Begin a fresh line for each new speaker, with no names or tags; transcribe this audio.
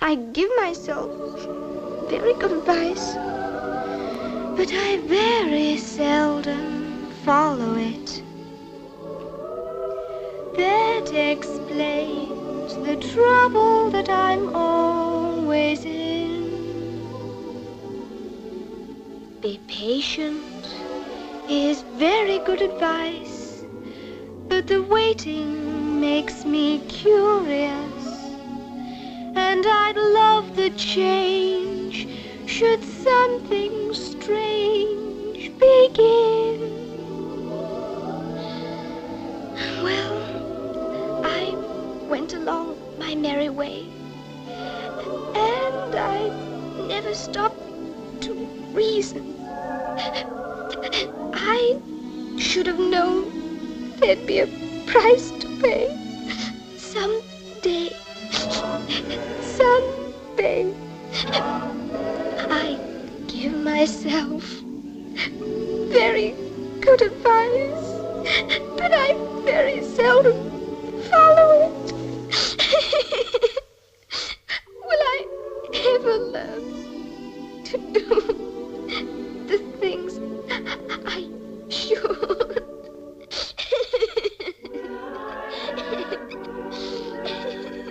I give myself very good advice, but I very seldom follow it. That explains the trouble that I'm always in. Be patient is very good advice, but the waiting makes me curious. I'd love the change should something strange begin. Well, I went along my merry way, and I never stopped to reason. I should have known there'd be a price to pay. Someday. Someday. I give myself very good advice, but I very seldom follow it. Will I ever learn to do the things I should?